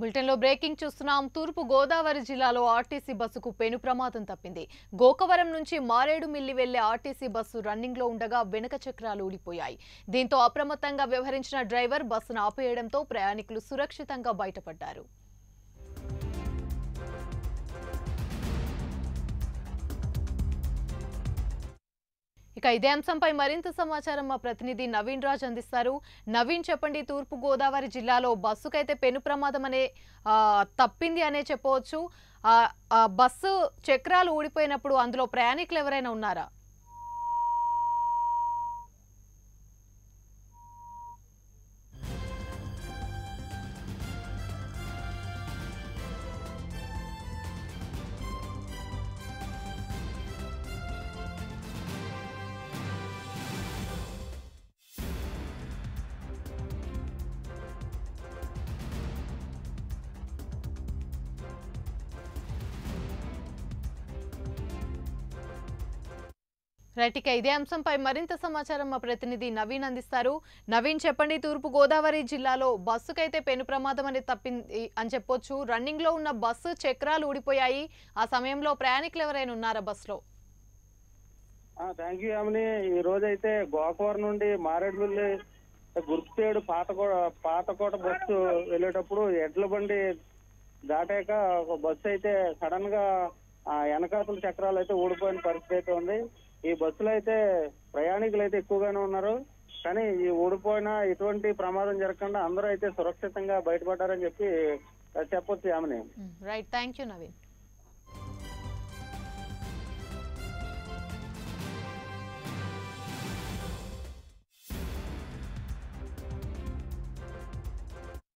బులెటిన్లో బ్రేకింగ్ చూస్తున్నాం. తూర్పు గోదావరి జిల్లాలో ఆర్టీసీ బస్సుకు పెను ప్రమాదం తప్పింది. గోకవరం నుంచి మారేడు మిల్లి వెళ్ళే ఆర్టీసీ బస్సు రన్నింగ్లో ఉండగా వెనుక చక్రాలు ఊడిపోయాయి. దీంతో అప్రమత్తంగా వ్యవహరించిన డ్రైవర్ బస్సును ఆపేయడంతో ప్రయాణికులు సురక్షితంగా బయటపడ్డారు. ఇక ఇదే అంశంపై మరింత సమాచారం మా ప్రతినిధి నవీన్ రాజ్ అందిస్తారు. నవీన్ చెప్పండి తూర్పు గోదావరి జిల్లాలో బస్సుకైతే పెను ప్రమాదం అనే తప్పింది అనే చెప్పవచ్చు. బస్సు చక్రాలు ఊడిపోయినప్పుడు అందులో ప్రయాణికులు ఎవరైనా ఉన్నారా? రైట్ ఇక ఇదే అంశంపై మరింత సమాచారం మా ప్రతినిధి నవీన్ అందిస్తారు. నవీన్ చెప్పండి తూర్పు గోదావరి జిల్లాలో బస్సుకైతే పెను ప్రమాదం అనేది తప్పింది అని చెప్పొచ్చు. రన్నింగ్లో ఉన్న బస్సు చక్రాలు ఊడిపోయాయి. ఆ సమయంలో ప్రయాణికులు ఎవరైనా ఉన్నారా బస్సులో? Thank you Yamini. ఈ రోజైతే గోకవరం నుండి మారేడుమిల్లి గుర్తుడు పాతకోట పాతకోట బస్సు వెళ్ళేటప్పుడు ఎడ్ల బండి దాటాక ఒక బస్సు అయితే సడన్గా ఆ వెనకాతల చక్రాలు అయితే ఊడిపోయిన పరిస్థితి అయితే ఉంది. ఈ బస్సులో అయితే ప్రయాణికులు అయితే ఎక్కువగానే ఉన్నారు. కానీ ఈ ఊడిపోయిన ఎటువంటి ప్రమాదం జరగకుండా అందరూ అయితే సురక్షితంగా బయటపడ్డారని చెప్పి చెప్పొచ్చు Yamini right. Thank you Naveen.